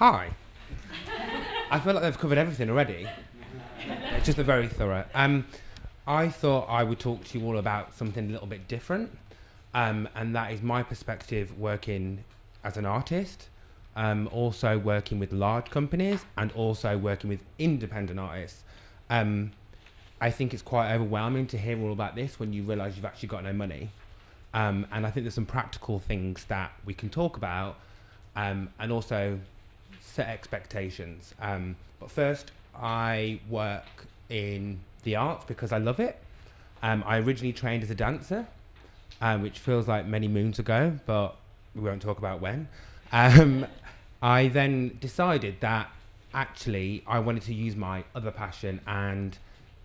Hi. I feel like they've covered everything already. It's just a very thorough. Um, I thought I would talk to you all about something a little bit different, um, and that is my perspective working as an artist, um, also working with large companies, and also working with independent artists. Um, I think it's quite overwhelming to hear all about this when you realise you've actually got no money. Um, and I think there's some practical things that we can talk about, um, and also set expectations. Um, but first, I work in the arts because I love it. Um, I originally trained as a dancer, um, which feels like many moons ago, but we won't talk about when. Um, I then decided that actually I wanted to use my other passion, and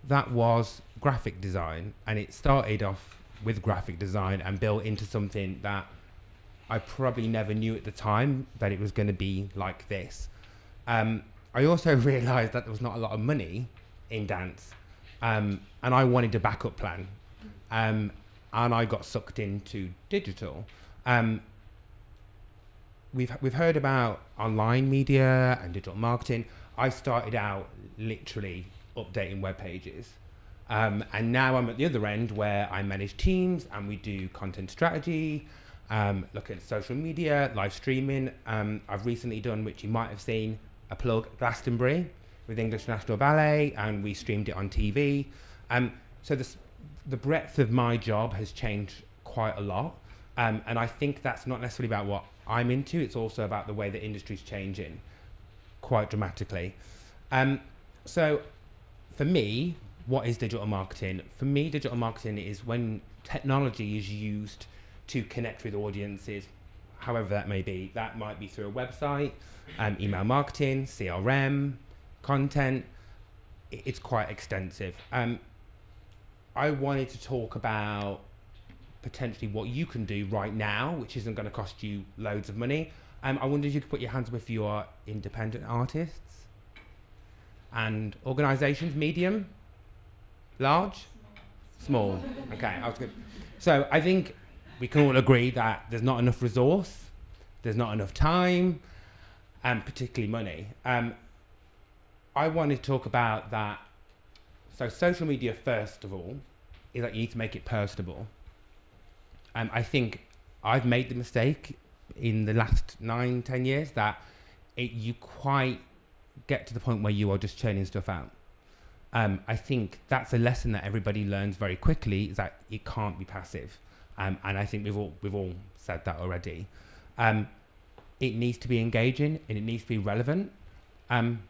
that was graphic design. And it started off with graphic design and built into something that I probably never knew at the time that it was going to be like this. Um, I also realised that there was not a lot of money in dance, um, and I wanted a backup plan, um, and I got sucked into digital. Um, we've we've heard about online media and digital marketing. I started out literally updating web pages. Um, and now I'm at the other end where I manage teams and we do content strategy, um, look at social media, live streaming. Um, I've recently done, which you might have seen, a plug Glastonbury with English National Ballet, and we streamed it on TV. Um, so this, the breadth of my job has changed quite a lot. Um, and I think that's not necessarily about what I'm into, it's also about the way the industry's changing quite dramatically. Um, so for me, what is digital marketing? For me, digital marketing is when technology is used to connect with audiences, however that may be. That might be through a website, um, email marketing, CRM, content. It's quite extensive. Um, I wanted to talk about potentially what you can do right now, which isn't going to cost you loads of money. Um, I wondered if you could put your hands up if you are independent artists and organisations, medium, large, small. Okay, I was good. So I think we can all agree that there's not enough resource, there's not enough time, and particularly money. Um, I wanted to talk about that. So social media, first of all, is that you need to make it personable. Um, I think I've made the mistake in the last nine, ten years that it, you quite get to the point where you are just churning stuff out. Um, I think that's a lesson that everybody learns very quickly is that it can't be passive. Um, and I think we've all, we've all said that already. Um, it needs to be engaging and it needs to be relevant. Um,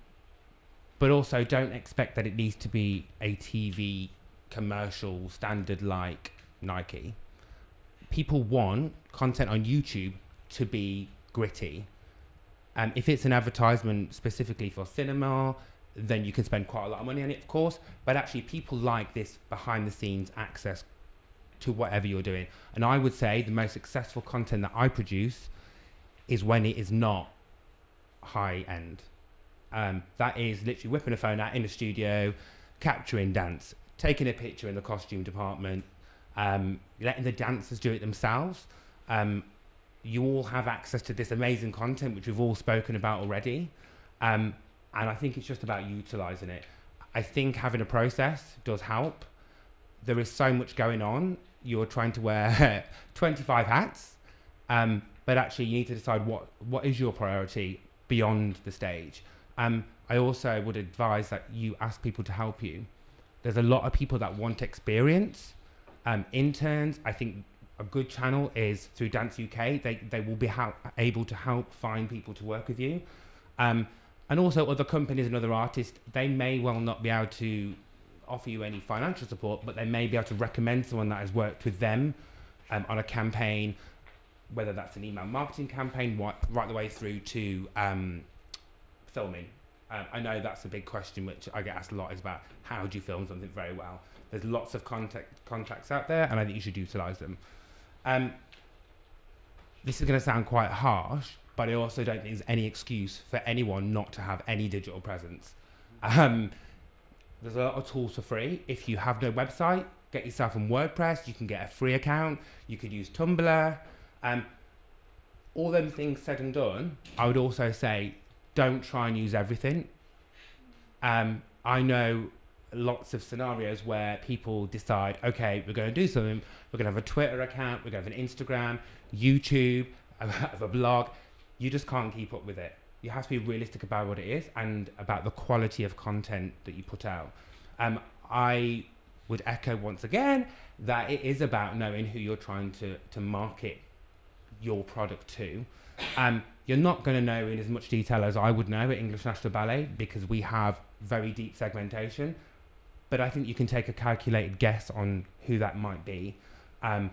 but also don't expect that it needs to be a TV commercial standard like Nike. People want content on YouTube to be gritty. Um, if it's an advertisement specifically for cinema, then you can spend quite a lot of money on it, of course. But actually, people like this behind the scenes access to whatever you're doing. And I would say the most successful content that I produce is when it is not high end. Um, that is literally whipping a phone out in the studio, capturing dance, taking a picture in the costume department, um, letting the dancers do it themselves. Um, you all have access to this amazing content, which we've all spoken about already. Um, and I think it's just about utilizing it. I think having a process does help. There is so much going on. You're trying to wear 25 hats, um, but actually you need to decide what, what is your priority beyond the stage. Um, I also would advise that you ask people to help you. There's a lot of people that want experience. Um, interns, I think a good channel is through Dance UK. They, they will be able to help find people to work with you. Um, and also other companies and other artists, they may well not be able to offer you any financial support, but they may be able to recommend someone that has worked with them um, on a campaign, whether that's an email marketing campaign, right, right the way through to um, filming. Um, I know that's a big question which I get asked a lot is about how do you film something very well. There's lots of contact, contacts out there, and I think you should utilize them. Um, this is going to sound quite harsh, but I also don't think there's any excuse for anyone not to have any digital presence. Um, there's a lot of tools for free. If you have no website, get yourself on WordPress. You can get a free account. You could use Tumblr. Um, all them things said and done, I would also say don't try and use everything. Um, I know lots of scenarios where people decide, okay, we're going to do something. We're going to have a Twitter account. We're going to have an Instagram, YouTube, have a blog. You just can't keep up with it. You have to be realistic about what it is and about the quality of content that you put out. Um, I would echo once again that it is about knowing who you're trying to, to market your product to. Um, you're not going to know in as much detail as I would know at English National Ballet because we have very deep segmentation. But I think you can take a calculated guess on who that might be. Um,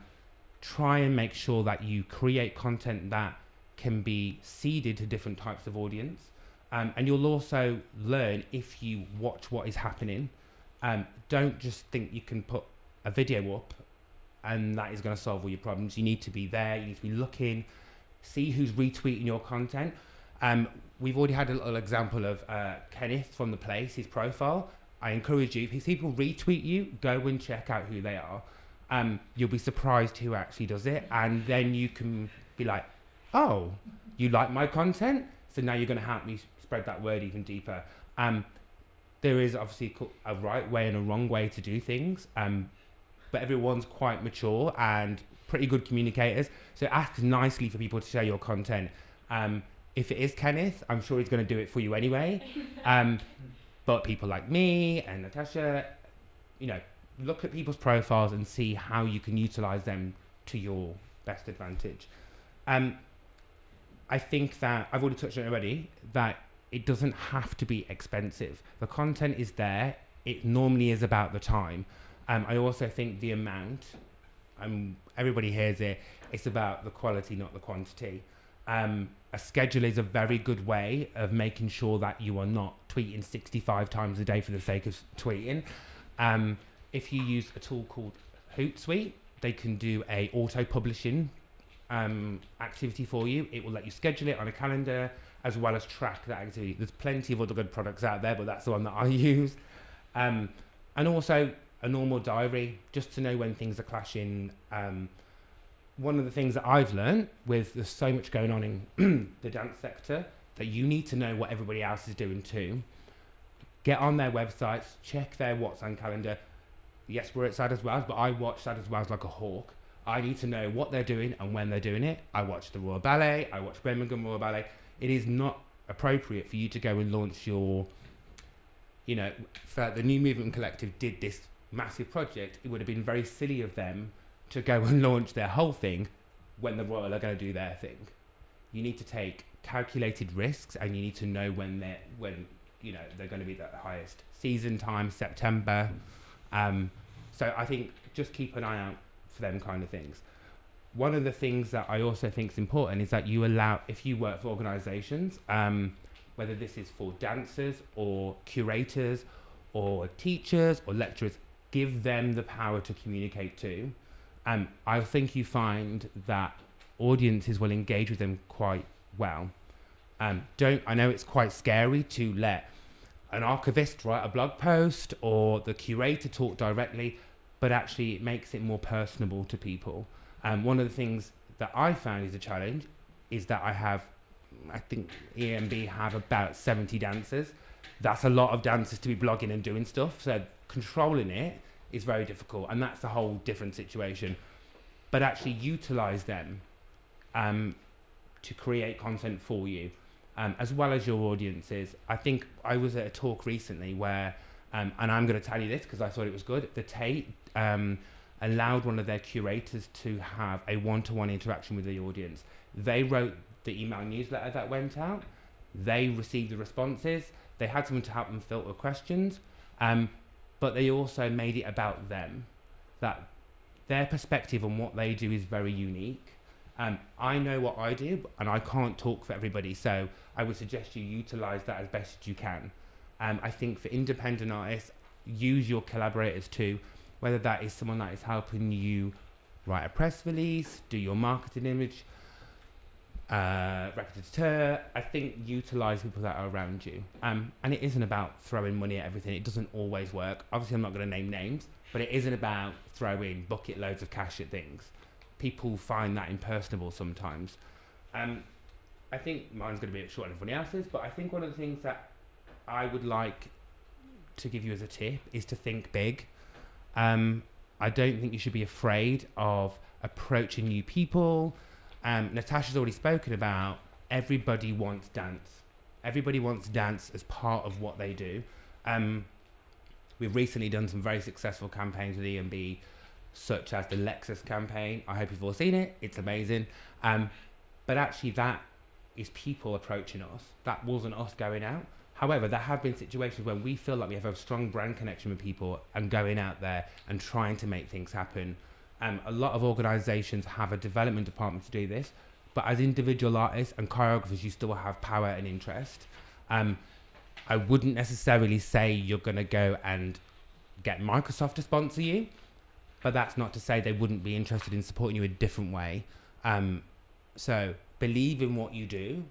try and make sure that you create content that can be seeded to different types of audience. Um, and you'll also learn if you watch what is happening. Um, don't just think you can put a video up and that is going to solve all your problems. You need to be there, you need to be looking, see who's retweeting your content. Um, we've already had a little example of uh, Kenneth from the place, his profile. I encourage you, if people retweet you, go and check out who they are. Um, you'll be surprised who actually does it, and then you can be like, "Oh, you like my content, so now you're going to help me spread that word even deeper." Um, there is obviously a right way and a wrong way to do things, um, but everyone's quite mature and pretty good communicators. So ask nicely for people to share your content. Um, if it is Kenneth, I'm sure he's going to do it for you anyway. Um, but people like me and Natasha, you know, look at people's profiles and see how you can utilize them to your best advantage. Um, I think that I've already touched on it already that it doesn't have to be expensive. The content is there. It normally is about the time. Um, I also think the amount. Um, everybody hears it. It's about the quality, not the quantity. Um, a schedule is a very good way of making sure that you are not tweeting 65 times a day for the sake of tweeting. Um, if you use a tool called Hootsuite, they can do a auto publishing um, activity for you. It will let you schedule it on a calendar as well as track that activity. There's plenty of other good products out there, but that's the one that I use. Um, and also a normal diary, just to know when things are clashing. Um, one of the things that I've learned with there's so much going on in the dance sector that you need to know what everybody else is doing too. Get on their websites, check their what's on calendar. Yes, we're at Sadler's Wells, but I watch Sadler's Wells like a hawk. I need to know what they're doing and when they're doing it. I watch the Royal Ballet, I watch Birmingham Royal Ballet. It is not appropriate for you to go and launch your, you know, for the New Movement Collective did this massive project. It would have been very silly of them to go and launch their whole thing when the Royal are going to do their thing. You need to take calculated risks and you need to know when they're when you know they're going to be at the highest season time September. Um, so I think just keep an eye out for them kind of things. One of the things that I also think is important is that you allow if you work for organisations, um, whether this is for dancers or curators or teachers or lecturers, give them the power to communicate too um, I think you find that audiences will engage with them quite well. Um, don't I know it's quite scary to let an archivist write a blog post or the curator talk directly, but actually it makes it more personable to people. Um, one of the things that I found is a challenge is that I have, I think ENB have about 70 dancers. That's a lot of dancers to be blogging and doing stuff. So controlling it is very difficult, and that's a whole different situation. But actually utilize them um, to create content for you, um, as well as your audiences. I think I was at a talk recently where, um, and I'm going to tell you this because I thought it was good. The Tate um, allowed one of their curators to have a one-to-one interaction with the audience. They wrote the email newsletter that went out. They received the responses. They had someone to help them filter questions. Um, but they also made it about them. That their perspective on what they do is very unique. Um, I know what I do, and I can't talk for everybody, so I would suggest you utilize that as best as you can. Um, I think for independent artists, use your collaborators too, whether that is someone that is helping you write a press release, do your marketing image, uh, Répétiteur, I think utilize people that are around you. Um, and it isn't about throwing money at everything. It doesn't always work. Obviously, I'm not going to name names, but it isn't about throwing bucket loads of cash at things. People find that impersonable sometimes. Um, I think mine's going to be a bit shorter than everybody else's, but I think one of the things that I would like to give you as a tip is to think big. Um, I don't think you should be afraid of approaching new people. Um, Natasha's already spoken about everybody wants dance. Everybody wants dance as part of what they do. Um, we've recently done some very successful campaigns with ENB, such as the Lexus campaign. I hope you've all seen it. It's amazing. Um, but actually, that is people approaching us. That wasn't us going out. However, there have been situations when we feel like we have a strong brand connection with people and going out there and trying to make things happen. Um, a lot of organisations have a development department to do this, but as individual artists and choreographers, you still have power and interest. Um, I wouldn't necessarily say you're going to go and get Microsoft to sponsor you, but that's not to say they wouldn't be interested in supporting you a different way. Um, so believe in what you do.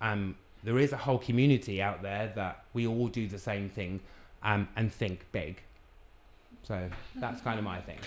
Um, there is a whole community out there that we all do the same thing um, and think big. So that's kind of my thing.